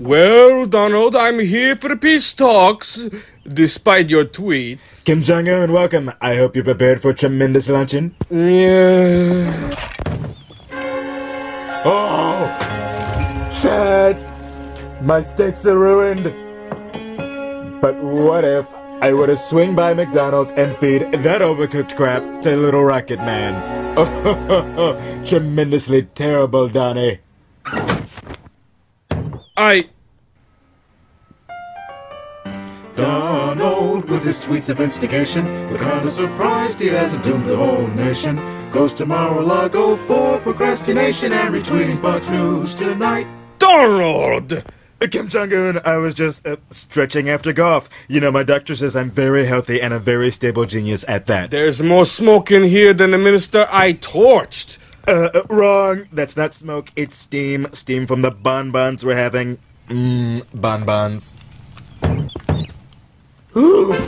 Well, Donald, I'm here for peace talks, despite your tweets. Kim Jong Un, welcome. I hope you're prepared for a tremendous luncheon. Yeah. Oh, Chad, my steaks are ruined. But what if I were to swing by McDonald's and feed that overcooked crap to Little Rocket Man? Oh, tremendously terrible, Donnie. I. Donald, with his tweets of instigation, we're kinda surprised he hasn't doomed the whole nation. Goes to Mar-a-Lago for procrastination and retweeting Fox News tonight. Donald! Kim Jong Un, I was just uh, stretching after golf. You know, my doctor says I'm very healthy and a very stable genius at that. There's more smoke in here than the minister I torched. Uh, uh, wrong. That's not smoke. It's steam. Steam from the bonbons we're having. Mmm, bonbons. well,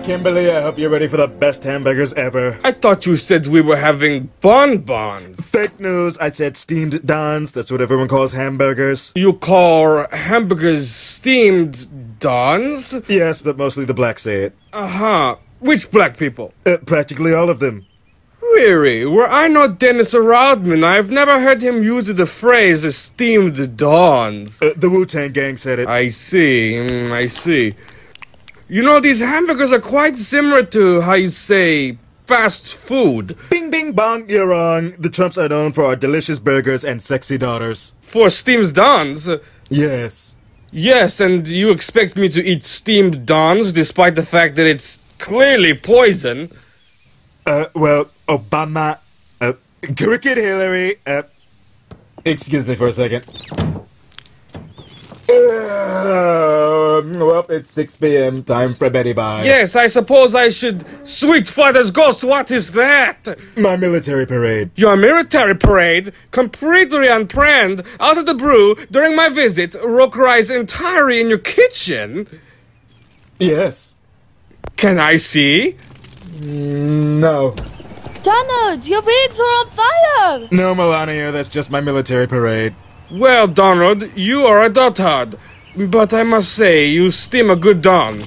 Kimberly, I hope you're ready for the best hamburgers ever. I thought you said we were having bonbons. Fake news. I said steamed dons. That's what everyone calls hamburgers. You call hamburgers steamed dons? Yes, but mostly the blacks say it. Uh huh. Which black people? Uh, practically all of them. Really? Were I not Dennis Rodman, I've never heard him use the phrase steamed dons. Uh, the Wu Tang Gang said it. I see. Mm, I see. You know, these hamburgers are quite similar to how you say fast food. Bing, bing, bong. You're wrong. The Trumps are known for our delicious burgers and sexy daughters. For steamed dons? Yes. Yes, and you expect me to eat steamed dons despite the fact that it's clearly poison? Uh, well, Obama, uh, Crooked Hillary, uh, excuse me for a second. Uh, well, it's 6 p.m. Time for Betty Bye. Yes, I suppose I should. Sweet father's ghost, what is that? My military parade. Your military parade, completely unplanned, out of the blue, during my visit, rock rise entirely in your kitchen? Yes. Can I see? Mm, no. Donald, your wigs are on fire! No, Melania, that's just my military parade. Well, Donald, you are a dotard. But I must say, you steam a good don.